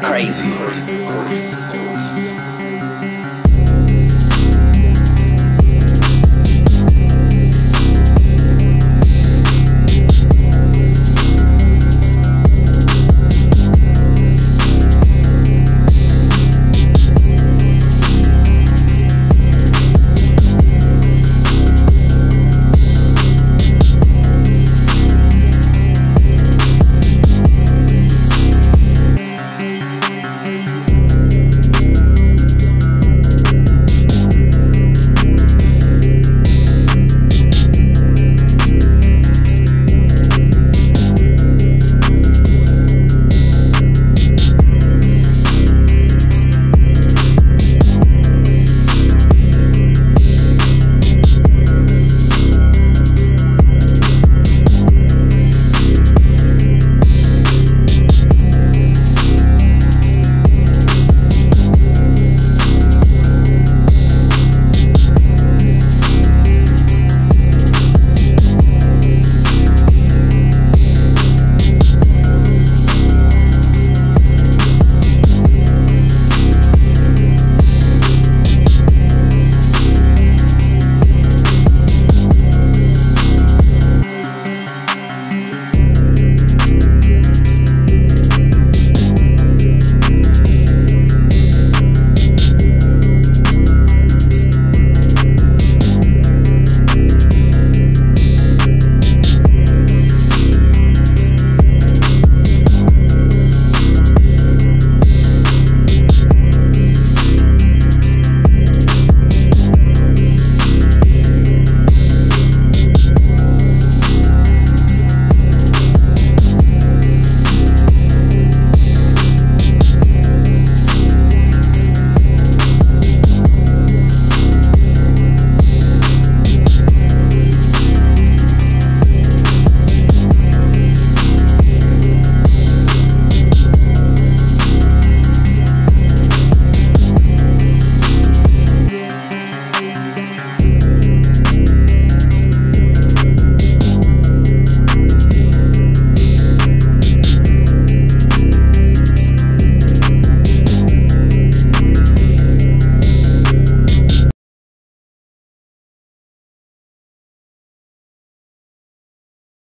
crazy.